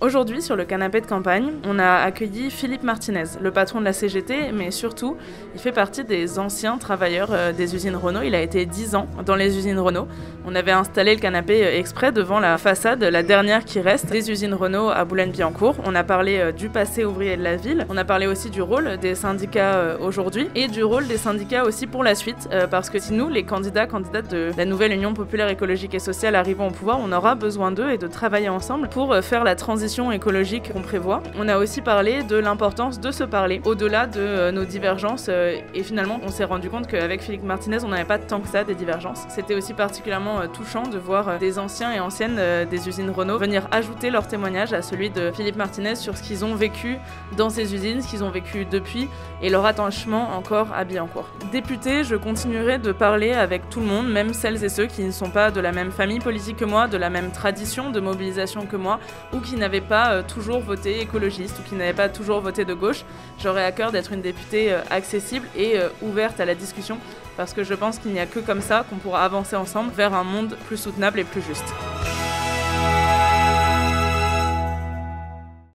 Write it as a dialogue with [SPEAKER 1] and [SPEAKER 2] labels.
[SPEAKER 1] Aujourd'hui, sur le canapé de campagne, on a accueilli Philippe Martinez, le patron de la CGT, mais surtout, il fait partie des anciens travailleurs euh, des usines Renault. Il a été 10 ans dans les usines Renault. On avait installé le canapé euh, exprès devant la façade, la dernière qui reste, des usines Renault à Boulogne-Billancourt. On a parlé euh, du passé ouvrier de la ville. On a parlé aussi du rôle des syndicats aujourd'hui et du rôle des syndicats aussi pour la suite, parce que si nous, les candidats, candidates de la nouvelle Union populaire écologique et sociale, arrivons au pouvoir, on aura besoin d'eux et de travailler ensemble pour faire la transition écologique qu'on prévoit. On a aussi parlé de l'importance de se parler au-delà de euh, nos divergences euh, et finalement on s'est rendu compte qu'avec Philippe Martinez on n'avait pas tant que ça des divergences. C'était aussi particulièrement euh, touchant de voir des anciens et anciennes des usines Renault venir ajouter leur témoignage à celui de Philippe Martinez sur ce qu'ils ont vécu dans ces usines, ce qu'ils ont vécu depuis et leur attachement encore à Billancourt. Député, je continuerai de parler avec tout le monde, même celles et ceux qui ne sont pas de la même famille politique que moi, de la même tradition de mobilisation que moi ou qui n'avaient pas euh, toujours voté écologiste ou qui n'avaient pas toujours voté de gauche. J'aurais à cœur d'être une députée euh, accessible et euh, ouverte à la discussion parce que je pense qu'il n'y a que comme ça qu'on pourra avancer ensemble vers un monde plus soutenable et plus juste.